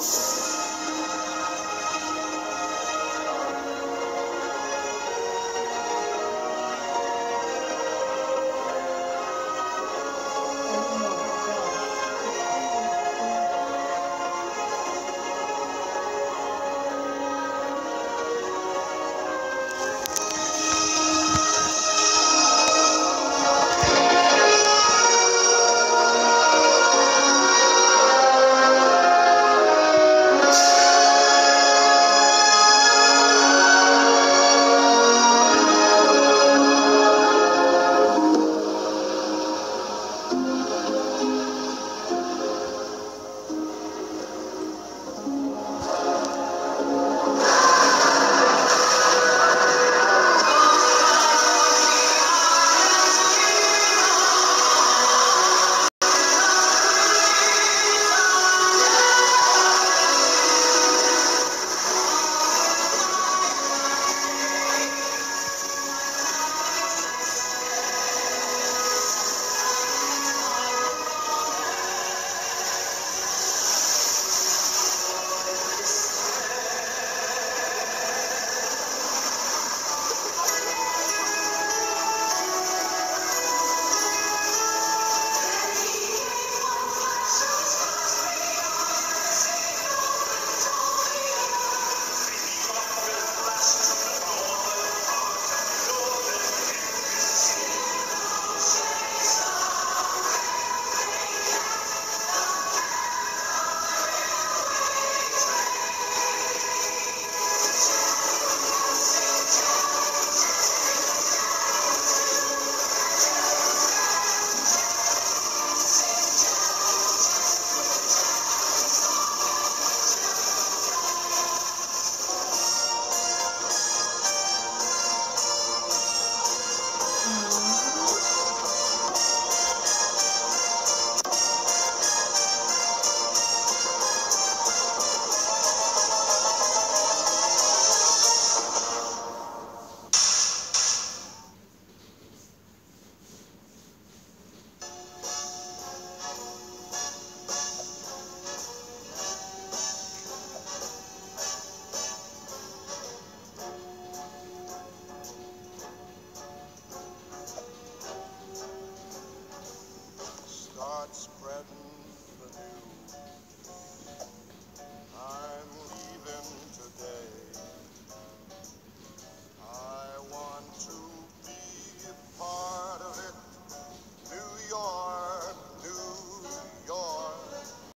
you